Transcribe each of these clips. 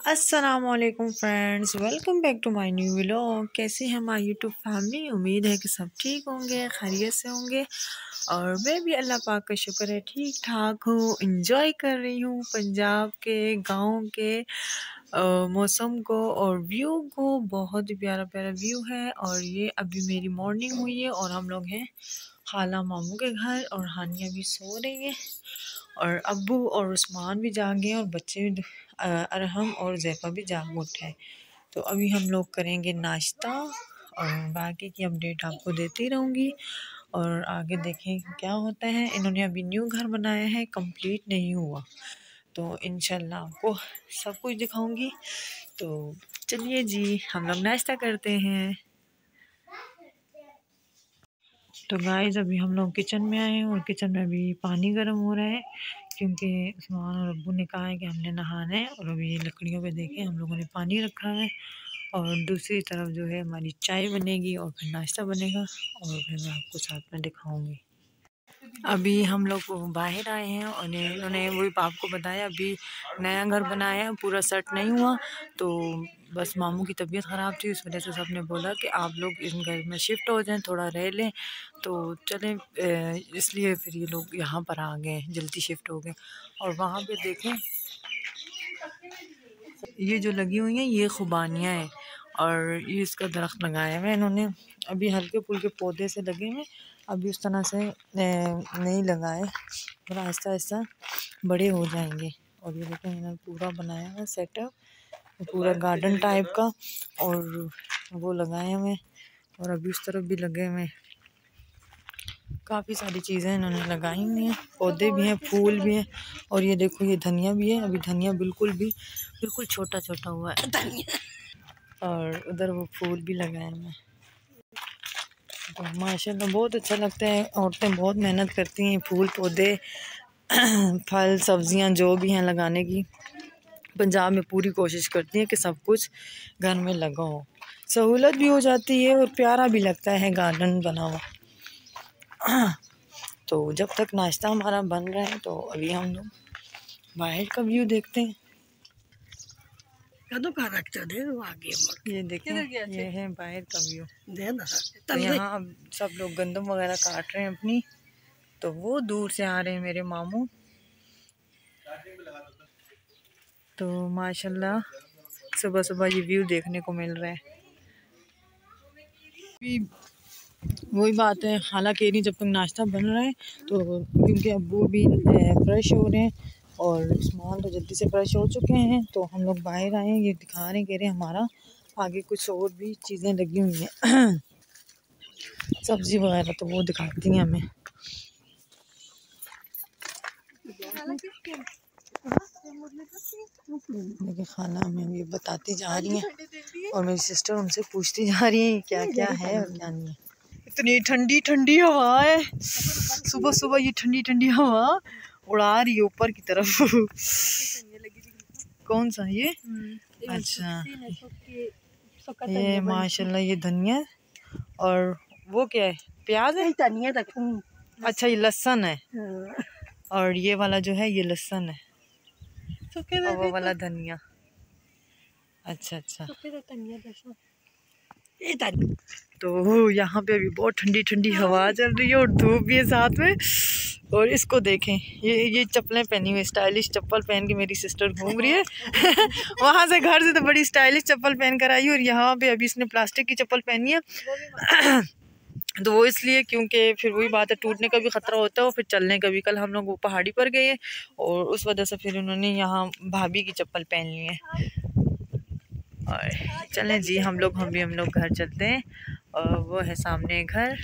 असलकुम friends welcome back to my new vlog कैसे हैं हमारी यूट्यूब फैमिली उम्मीद है कि सब ठीक होंगे, खैरियत से होंगे। और मैं भी अल्लाह पाक का शुक्र है ठीक ठाक हूँ। इंजॉय कर रही हूँ पंजाब के, गाँव के मौसम को और व्यू को। बहुत ही प्यारा प्यारा व्यू है और ये अभी मेरी मॉर्निंग हुई है और हम लोग हैं खाला मामू के घर और हानिया भी सो रही है और अबू और उस्मान भी जागे हैं और बच्चे भी अरहम और जैफ़ा भी जाग उठे तो अभी हम लोग करेंगे नाश्ता और बाकी की अपडेट आपको देती रहूँगी और आगे देखें क्या होता है। इन्होंने अभी न्यू घर बनाया है, कंप्लीट नहीं हुआ। तो इन आपको सब कुछ दिखाऊँगी। तो चलिए जी, हम लोग नाश्ता करते हैं। तो गाइस अभी हम लोग किचन में आए हैं और किचन में अभी पानी गर्म हो रहा है, क्योंकि उस्मान और अब्बू ने कहा है कि हमने नहाना है और अभी लकड़ियों पे देखें, हम लोगों ने पानी रखा है और दूसरी तरफ़ जो है हमारी चाय बनेगी और फिर नाश्ता बनेगा और फिर मैं आपको साथ में दिखाऊँगी। अभी हम लोग बाहर आए हैं और उन्होंने वही आपको बताया, अभी नया घर बनाया है, पूरा सेट नहीं हुआ तो बस मामू की तबीयत ख़राब थी, उस वजह से सबने बोला कि आप लोग इस घर में शिफ्ट हो जाएँ, थोड़ा रह लें। तो चलें इसलिए फिर ये लोग यहाँ पर आ गए, जल्दी शिफ्ट हो गए। और वहाँ पे देखें, ये जो लगी हुई हैं, ये खुबानियाँ हैं। और ये इसका दरख्त लगाया हुआ है इन्होंने। अभी हल्के फुल्के पौधे से लगे हुए अभी उस तरह से नहीं लगाए और आहिस्ता आहिस्ता बड़े हो जाएँगे। और ये देखें, इन्होंने पूरा बनाया है सेटअप पूरा गार्डन टाइप का और वो लगाए हुए और अभी उस तरफ़ भी लगे हुए काफ़ी सारी चीज़ें इन्होंने लगाई हुई हैं पौधे भी हैं फूल भी हैं और ये देखो ये धनिया भी है अभी धनिया बिल्कुल भी बिल्कुल छोटा छोटा हुआ है धनिया। और उधर वो फूल भी लगाए हुए हैं तो माशाल्लाह बहुत अच्छा लगता है औरतें बहुत मेहनत करती हैं फूल पौधे फल सब्ज़ियाँ जो भी हैं लगाने की। पंजाब में पूरी कोशिश करती हैं कि सब कुछ घर में लगा हो सहूलत भी हो जाती है और प्यारा भी लगता है गार्डन बना हुआ तो जब तक नाश्ता हमारा बन रहा है तो अभी हम लोग बाहर का व्यू देखते हैं। कदों का रखते दे आगे ये देखें ये है बाहर का व्यू तो यहाँ अब सब लोग गंदम वगैरह काट रहे हैं अपनी। तो वो दूर से आ रहे हैं मेरे मामू। तो माशाल्लाह सुबह सुबह ये व्यू देखने को मिल रहा है। वही बात है, हालाँकि नहीं, जब तक नाश्ता बन रहा है तो क्योंकि अबू भी फ्रेश हो रहे हैं और उस्मान तो जल्दी से फ्रेश हो चुके हैं तो हम लोग बाहर आए हैं, ये दिखा रहे हैं कह रहे हैं हमारा आगे कुछ और भी चीज़ें लगी हुई हैं। सब्ज़ी वगैरह तो वो दिखाती हैं हमें। देखिए खाना हमें ये बताती जा रही हैं और मेरी सिस्टर उनसे पूछती जा रही है क्या क्या है और क्या नहीं है। इतनी ठंडी ठंडी हवा है। सुबह सुबह ये ठंडी ठंडी हवा उड़ा रही है ऊपर की तरफ़। कौन सा ये? अच्छा। ये माशाल्लाह ये धनिया और वो क्या है? प्याज है? धनिया अच्छा ये लहसन है। हाँ। और ये वाला जो है ये लहसन है। और वो वाला धनिया। अच्छा अच्छा। तो यहाँ पे अभी बहुत ठंडी ठंडी हवा चल रही है और धूप भी है साथ में। और इसको देखें ये ये चप्पलें पहनी हुई स्टाइलिश चप्पल पहन के मेरी सिस्टर घूम रही है। वहाँ से घर से तो बड़ी स्टाइलिश चप्पल पहन कर आई और यहाँ पे अभी इसने प्लास्टिक की चप्पल पहनी है। तो वो इसलिए क्योंकि फिर वही बात है, टूटने का भी ख़तरा होता है और फिर चलने का भी। कल हम लोग वो पहाड़ी पर गए और उस वजह से फिर उन्होंने यहाँ भाभी की चप्पल पहन ली है। और चलें जी, हम लोग, हम भी, हम लोग घर चलते हैं। और वो है सामने घर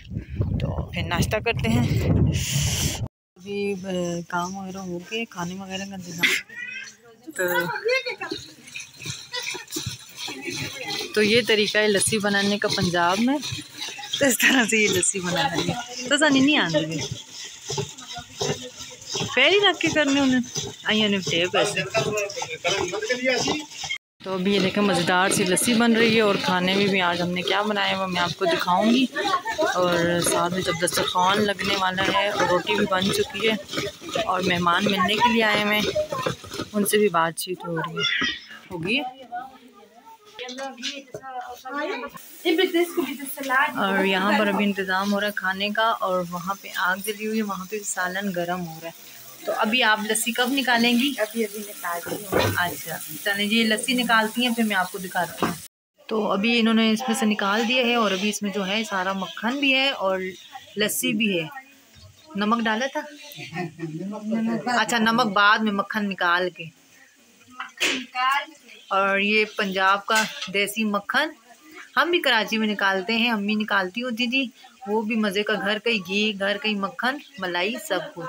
तो फिर नाश्ता करते हैं। अभी काम वगैरह हो गए, खाने वगैरह का इंतज़ाम। तो तो ये तरीका है लस्सी बनाने का पंजाब में। तो इस तरह से ये लस्सी बना लेंगे तो सानी, नहीं आने आती फिर ही रख के करने उन्हें। आई ने फिर पैसे। तो अभी ये देखें, मज़ेदार सी लस्सी बन रही है और खाने में भी आज हमने क्या बनाया वो मैं आपको दिखाऊँगी। और साथ में जब दस्तरखान लगने वाला है और रोटी भी बन चुकी है और मेहमान मिलने के लिए आए हैं। उनसे भी बातचीत हो रही है। होगी? और यहाँ पर अभी इंतज़ाम हो रहा है खाने का और वहाँ पे आग जली हुई है वहाँ पे सालन गर्म हो रहा है। तो अभी आप लस्सी कब निकालेंगी? अभी अभी निकालती हूँ। अच्छा चले जी लस्सी निकालती हैं फिर मैं आपको दिखाती हूँ। तो अभी इन्होंने इसमें से निकाल दिया है और अभी इसमें जो है सारा मक्खन भी है और लस्सी भी है। नमक डाला था? अच्छा नमक बाद में मक्खन निकाल के और ये पंजाब का देसी मक्खन हम भी कराची में निकालते हैं अम्मी निकालती होती थी वो भी मज़े का घर का ही घी घर का ही मक्खन मलाई सब कुछ।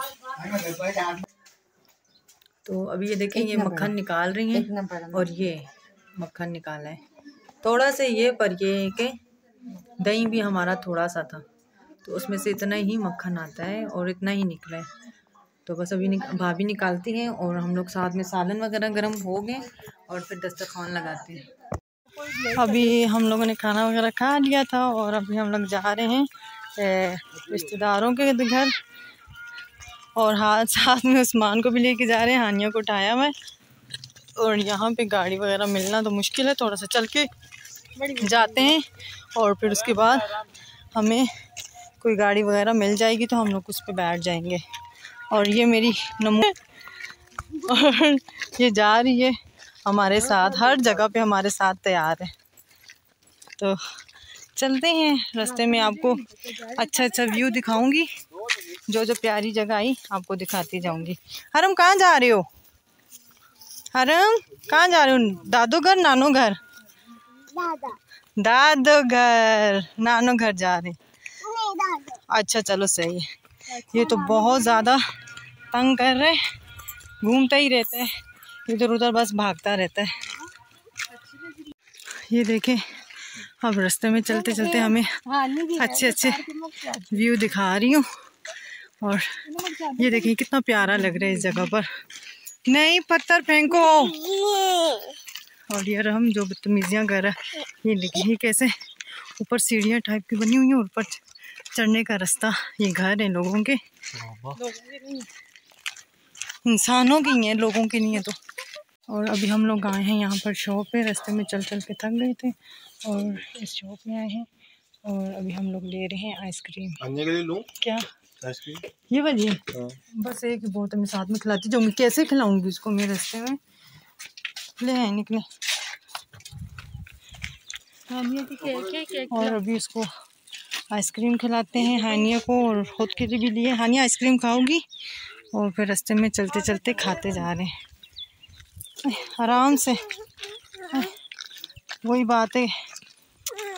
तो अभी ये देखें ये मक्खन निकाल रही हैं और ये मक्खन निकाला है। थोड़ा से ये पर ये कि दही भी हमारा थोड़ा सा था तो उसमें से इतना ही मक्खन आता है और इतना ही निकला है। तो बस अभी निक, भाभी निकालती हैं और हम लोग साथ में सालन वगैरह गर्म हो गए और फिर दस्तरखान लगाते हैं। अभी हम लोगों ने खाना वगैरह खा लिया था और अभी हम लोग जा रहे हैं रिश्तेदारों के घर। और हाथ, साथ में उस्मान को भी लेके जा रहे हैं, हानिया को उठाया मैं। और यहाँ पे गाड़ी वगैरह मिलना तो मुश्किल है, थोड़ा सा चल के जाते हैं। और फिर उसके बाद हमें कोई गाड़ी वगैरह मिल जाएगी तो हम लोग उस पर बैठ जाएँगे। और ये मेरी नमू और ये जा रही है। हमारे साथ हर जगह पे हमारे साथ तैयार है। तो चलते हैं रास्ते में आपको अच्छा अच्छा व्यू दिखाऊँगी। जो जो प्यारी जगह आई आपको दिखाती जाऊँगी। हरम कहाँ जा रहे हो? हरम कहाँ जा रहे हो? दादो घर नानो घर? दादो। घर नानो घर जा रहे। अच्छा चलो सही है। ये तो बहुत ज़्यादा तंग कर रहे घूमता ही रहता है। इधर उधर बस भागता रहता है। ये देखें, अब रास्ते में चलते चलते हमें अच्छे अच्छे व्यू दिखा रही हूँ। और ये देखिए कितना प्यारा लग रहा है इस जगह पर। नहीं, पत्थर फेंको। और यार, हम जो बदतमीजियाँ कर रहा है, ये देखिए कैसे ऊपर सीढ़ियाँ टाइप की बनी हुई हैं ऊपर चढ़ने का रास्ता। ये घर है लोगों के। इंसानों की हैं लोगों के नहीं है तो। और अभी हम लोग आए हैं यहाँ पर शॉप पे रास्ते में चल चल के थक गए थे और इस शॉप में आए हैं और अभी हम लोग ले रहे हैं आइसक्रीम। अन्य के लिए लूँ? क्या? आइसक्रीम। ये वाली? है। हाँ। बस एक बहुत मैं साथ में खिलाती जाऊँगी कैसे खिलाऊँगी उसको मैं रास्ते में? ले आए निकले। और अभी उसको आइसक्रीम खिलाते हैं हानिया को और खुद के लिए भी लिए। हानिया आइसक्रीम खाओगी? और फिर रास्ते में चलते चलते खाते जा रहे हैं। आराम से। वही बात है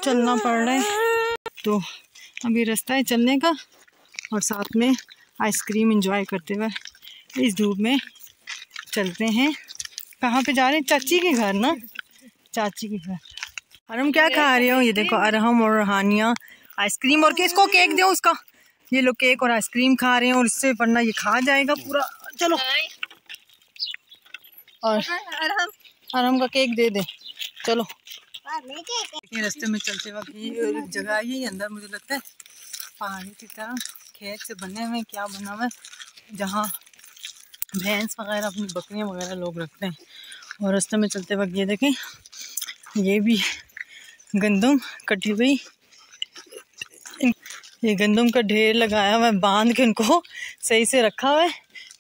चलना पड़ रहा है। तो अभी रास्ता है चलने का और साथ में आइसक्रीम इंजॉय करते हुए इस धूप में चलते हैं। कहाँ पे जा रहे हैं? चाची के घर ना? चाची के घर। और हम क्या खा रहे हो? ये देखो अरहम और हानिया। आइसक्रीम और किसको केक दो उसका? ये लोग केक और आइसक्रीम खा रहे हैं और इससे वरना ये खा जाएगा पूरा। चलो। और अरहम का केक दे दे। चलो। रास्ते में चलते वक्त ये जगह है अंदर मुझे लगता है पहाड़ी की तरह खेत से बने हुए क्या बना हुआ है, जहाँ भैंस वगैरह, अपनी बकरियाँ वगैरह लोग रखते हैं। और रास्ते में चलते वक्त ये देखें, ये भी गंदम कटी हुई ये गंदम का ढेर लगाया हुआ है बाँध के उनको सही से रखा हुआ है।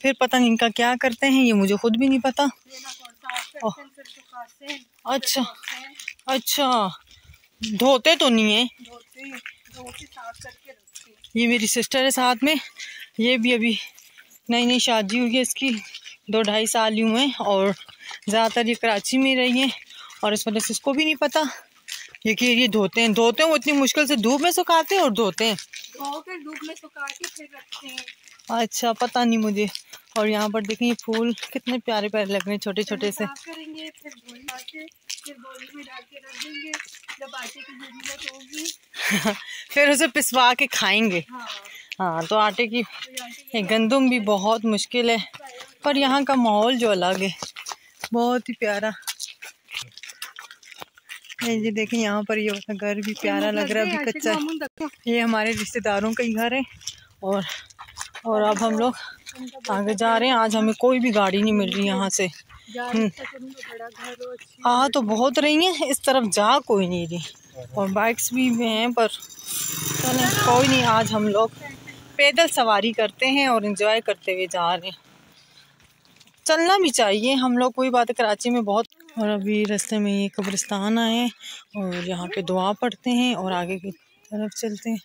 फिर पता नहीं इनका क्या करते हैं ये मुझे खुद भी नहीं पता। अच्छा अच्छा। धोते तो नहीं है। ये मेरी सिस्टर है साथ में। ये भी अभी नई नई शादी हुई है इसकी। दो ढाई साल ही हुए हैं और ज़्यादातर ये कराची में रही है और इस वजह से इसको भी नहीं पता। ये कि ये धोते हैं धोते हैं वो इतनी मुश्किल से धूप में सुखाते हैं और धोते हैं। धूप में सुखा के फिर रखते हैं। अच्छा पता नहीं मुझे। और यहाँ पर देखें ये फूल कितने प्यारे प्यारे लग रहे हैं छोटे छोटे से। करेंगे फिर फिर में डाल के रख देंगे। जब आटे की ज़रूरत होगी। फिर उसे पिसवा के खाएँगे। हाँ। हाँ तो आटे की ये गंदम भी बहुत मुश्किल है। पर यहाँ का माहौल जो अलग है। बहुत ही प्यारा। ये देखें यहाँ पर ये वाला घर भी प्यारा लग रहा है अभी कच्चा। ये हमारे रिश्तेदारों का ही घर है और और अब हम लोग आगे जा रहे हैं। आज हमें कोई भी गाड़ी नहीं मिल रही यहाँ से। हाँ तो बहुत रही हैं इस तरफ़ जा कोई नहीं रही। और बाइक्स भी हैं पर चलें कोई नहीं आज हम लोग पैदल सवारी करते हैं और इन्जॉय करते हुए जा रहे हैं। चलना भी चाहिए हम लोग कोई बात कराची में बहुत और अभी रास्ते में ये कब्रिस्तान आए और यहाँ पे दुआ पढ़ते हैं और आगे की तरफ़ चलते हैं।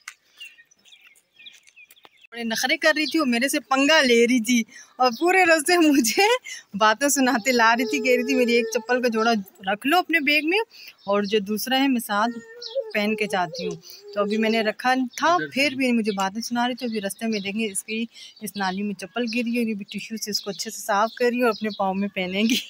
बड़े नखरे कर रही थी और मेरे से पंगा ले रही थी और पूरे रास्ते मुझे बातें सुनाते ला रही थी, कह रही थी, मेरी एक चप्पल का जोड़ा रख लो अपने बैग में और जो दूसरा है, मैं साथ पहन के जाती हूँ। तो अभी मैंने रखा था, फिर भी मुझे बातें सुना रही थी। अभी रास्ते में देखेंगे इसकी, इस नाली में चप्पल गिरी है भी टिश्यू से इसको अच्छे से साफ़ करी और अपने पाँव में पहनेंगी।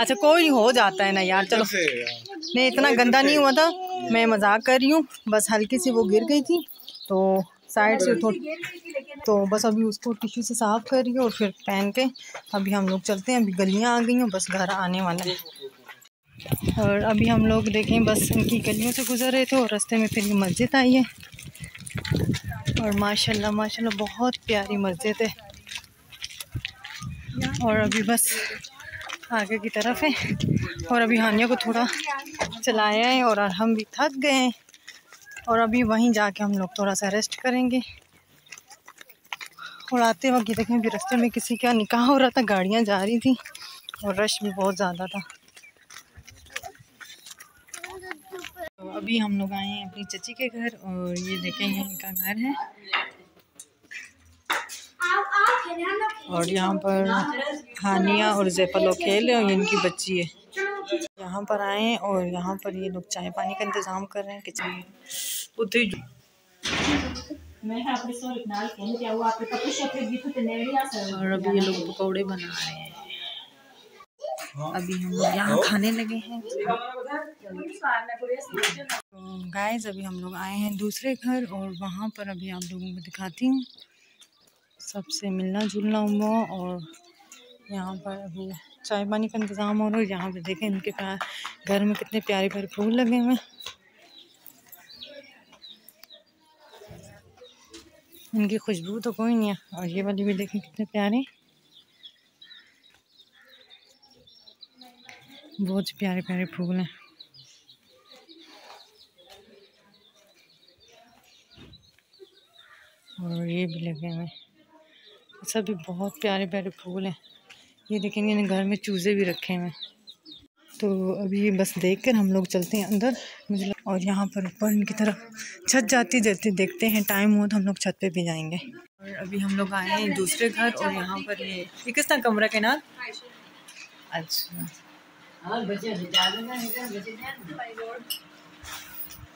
अच्छा कोई हो जाता है ना यार चलो। नहीं इतना गंदा नहीं हुआ था मैं मज़ाक कर रही हूँ बस हल्की सी वो गिर गई थी तो साइड से थोड़ी तो बस अभी उसको टिश्यू से साफ़ करिए और फिर पहन के अभी हम लोग चलते हैं अभी गलियाँ आ गई हैं बस घर आने वाला है। और अभी हम लोग देखें बस इनकी गलियों से गुजर रहे थे और रास्ते में फिर ये मस्जिद आई है। और माशाल्लाह माशाल्लाह बहुत प्यारी मस्जिद है। और अभी बस आगे की तरफ़ है। और अभी हानिया को थोड़ा चलाया है और हम भी थक गए हैं। और अभी वहीं जाके हम लोग थोड़ा सा रेस्ट करेंगे। और आते वक्त ये देखें भी रास्ते में किसी का निकाह हो रहा था, गाड़ियाँ जा रही थी और रश भी बहुत ज़्यादा था। तो अभी हम लोग आए हैं अपनी चची के घर और ये देखें, ये इनका घर है। और यहाँ पर हानिया और जैफा लोग खेल है और इनकी बच्ची है। यहाँ पर आए और यहाँ पर ये लोग चाय पानी का इंतज़ाम कर रहे हैं किचन मैं और अभी ये लोग पकौड़े बना रहे हैं। अभी हम लोग यहाँ खाने लगे हैं। तो गाइस अभी हम लोग आए हैं दूसरे घर और वहाँ पर अभी आप लोगों को दिखाती हूँ। सबसे मिलना जुलना हुआ और यहाँ पर चाय पानी का इंतज़ाम हो रहा है। यहाँ पर देखें इनके पास घर में कितने प्यारे प्यारे फूल लगे हुए हैं। इनकी खुशबू तो कोई नहीं है। और ये वाली भी देखें कितने प्यारे। बहुत प्यारे प्यारे फूल हैं। और ये भी लगे हुए सभी बहुत प्यारे प्यारे फूल हैं। ये देखेंगे घर में चूज़े भी रखे हुए तो अभी बस देख कर हम लोग चलते हैं अंदर। मुझे और यहाँ पर ऊपर इनकी तरफ़ छत जाती जाती देखते हैं। टाइम हो तो हम लोग छत पे भी जाएँगे। और अभी हम लोग आए हैं दूसरे घर और यहाँ पर ये किस तरह कमरा के ना अच्छा।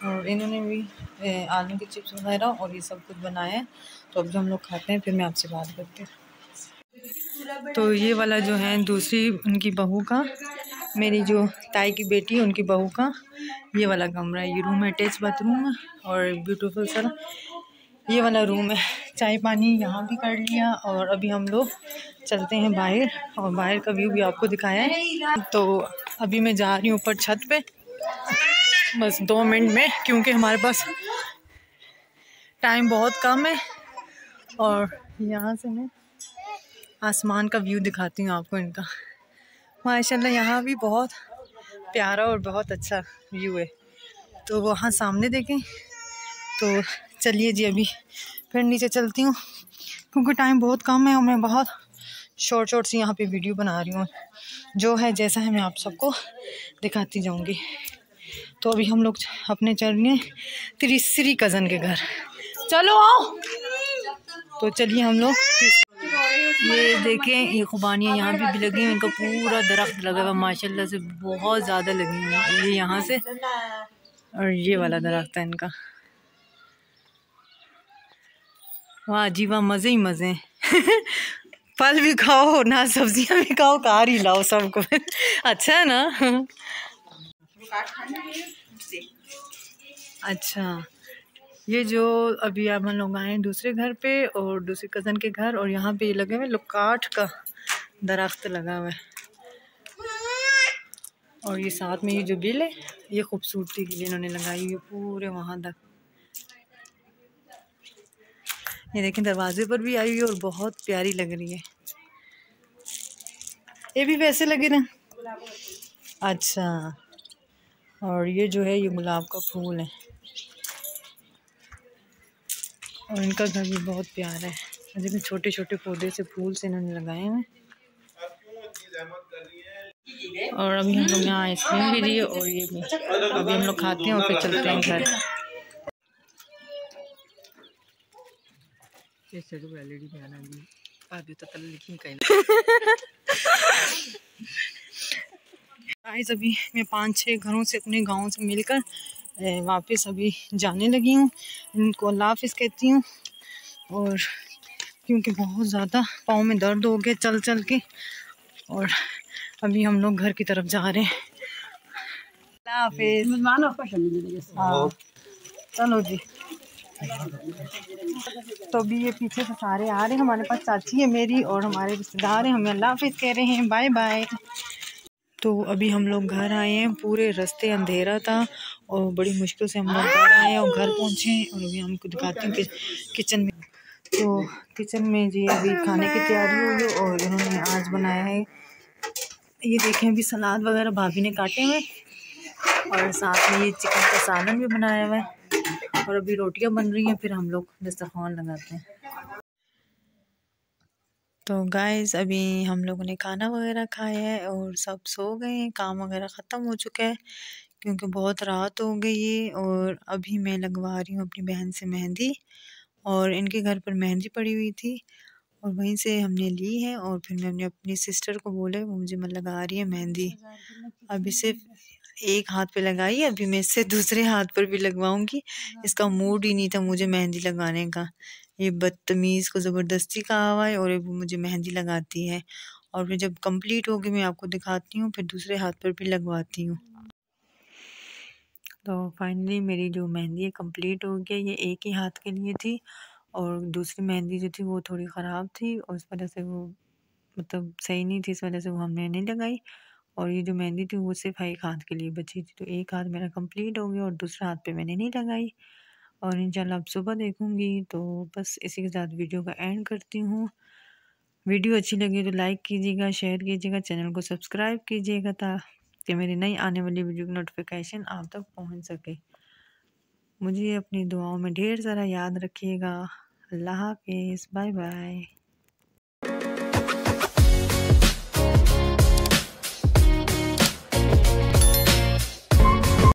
और इन्होंने भी आलू के चिप्स वगैरह और ये सब कुछ बनाया है। तो जो हम लोग खाते हैं, फिर मैं आपसे बात करती हूँ। तो ये वाला जो है दूसरी उनकी बहू का, मेरी जो ताई की बेटी उनकी बहू का, ये वाला कमरा है, ये रूम है अटैच बाथरूम और ब्यूटीफुल सर ये वाला रूम है। चाय पानी यहाँ भी कर लिया और अभी हम लोग चलते हैं बाहर और बाहर का व्यू भी आपको दिखाया है। तो अभी मैं जा रही हूँ ऊपर छत पे, बस दो मिनट में, क्योंकि हमारे पास टाइम बहुत कम है और यहाँ से मैं आसमान का व्यू दिखाती हूँ आपको इनका। माशाल्लाह, यहाँ भी बहुत प्यारा और बहुत अच्छा व्यू है। तो वहाँ सामने देखें तो चलिए जी अभी फिर नीचे चलती हूँ, क्योंकि टाइम बहुत कम है और मैं बहुत शॉर्ट शॉर्ट सी यहाँ पे वीडियो बना रही हूँ, जो है जैसा है मैं आप सबको दिखाती जाऊँगी। तो अभी हम लोग अपने चल रहे हैं तीसरी कज़न के घर। चलो आओ। तो चलिए हम लोग ये देखें ये खुबानियाँ यहाँ पे भी लगी हुई इनका पूरा दरख्त लगा हुआ माशाल्लाह से बहुत ज़्यादा लगी हुई है। ये यहाँ से और ये वाला दरख्त है इनका। वाह जी वाह मज़े ही मज़े फल भी खाओ ना सब्ज़ियाँ भी खाओ कार ही लाओ सबको। अच्छा है ना? अच्छा। ये जो अभी हम लोग आए हैं दूसरे घर पे और दूसरे कज़न के घर और यहाँ पे ये लगे हुए लोग काठ का दरख्त लगा हुआ है। और ये साथ में ये जो बिल है, ये खूबसूरती के लिए इन्होंने लगाई हुई पूरे वहाँ तक। ये देखें, दरवाजे पर भी आई हुई और बहुत प्यारी लग रही है। ये भी वैसे लगे ना? अच्छा। और ये जो है, ये गुलाब का फूल है। और इनका घर भी बहुत प्यारा है। देखिए छोटे छोटे पौधे से फूल से इन्होंने लगाए हैं। और अभी हम लोग यहाँ आइसक्रीम भी लिए और ये भी। अभी हम लोग खाते हैं और फिर चलते हैं घर। अभी। तो अभी मैं पाँच छः घरों से अपने गाँव से मिलकर वापस अभी जाने लगी हूँ। इनको अल्लाह हाफिज़ कहती हूँ। और क्योंकि बहुत ज़्यादा पाँव में दर्द हो गया चल चल के। और अभी हम लोग घर की तरफ़ जा रहे हैं। हाँ। चलो जी। तो अभी ये पीछे से सारे आ रहे हैं। हमारे पास चाची है मेरी और हमारे रिश्तेदार हैं। हमें अल्लाह हाफिज़ कह रहे हैं। Bye bye. तो अभी हम लोग घर आए हैं। पूरे रास्ते अंधेरा था। और बड़ी मुश्किल से हम लोग घर आए हैं और घर पहुँचे हैं और अभी हमको दिखाते हैं कि किचन में। तो किचन में जी अभी खाने की तैयारी हो गई और इन्होंने आज बनाया है। ये देखें अभी सलाद वगैरह भाभी ने काटे हुए और साथ में ये चिकन का सालन भी बनाया हुआ है और अभी रोटियाँ बन रही हैं, फिर हम लोग दस्तरखान लगाते हैं। तो गाइस अभी हम लोगों ने खाना वगैरह खाया है और सब सो गए हैं, काम वगैरह ख़त्म हो चुका है। क्योंकि बहुत रात हो गई है और अभी मैं लगवा रही हूँ अपनी बहन से मेहंदी और इनके घर पर मेहंदी पड़ी हुई थी और वहीं से हमने ली है और फिर मैंने अपनी सिस्टर को बोले, वो मुझे मैं लगा रही है मेहंदी। अभी सिर्फ़ एक हाथ पे लगाई, अभी मैं इससे दूसरे हाथ पर भी लगवाऊँगी। इसका मूड ही नहीं था मुझे मेहंदी लगाने का। ये बदतमीज़ को ज़बरदस्ती कहा हुआ है और मुझे मेहंदी लगाती है। और फिर जब कंप्लीट होगी, मैं आपको दिखाती हूँ, फिर दूसरे हाथ पर भी लगवाती हूँ। तो फाइनली मेरी जो मेहंदी है कंप्लीट हो गया, ये एक ही हाथ के लिए थी और दूसरी मेहंदी जो थी वो थोड़ी ख़राब थी और इस वजह से वो मतलब सही नहीं थी, इस वजह से वो हमने नहीं लगाई और ये जो मेहंदी थी वो सिर्फ़ एक हाथ के लिए बची थी तो एक हाथ मेरा कंप्लीट हो गया और दूसरे हाथ पे मैंने नहीं लगाई और इंशाल्लाह अब सुबह देखूँगी तो बस इसी के साथ वीडियो का एंड करती हूँ। वीडियो अच्छी लगी तो लाइक कीजिएगा शेयर कीजिएगा चैनल को सब्सक्राइब कीजिएगा ताकि मेरी नई आने वाली वीडियो की नोटिफिकेशन आप तक पहुँच सके। मुझे अपनी दुआओं में ढेर सारा याद रखिएगा। अल्लाह हाफिज़। Bye bye.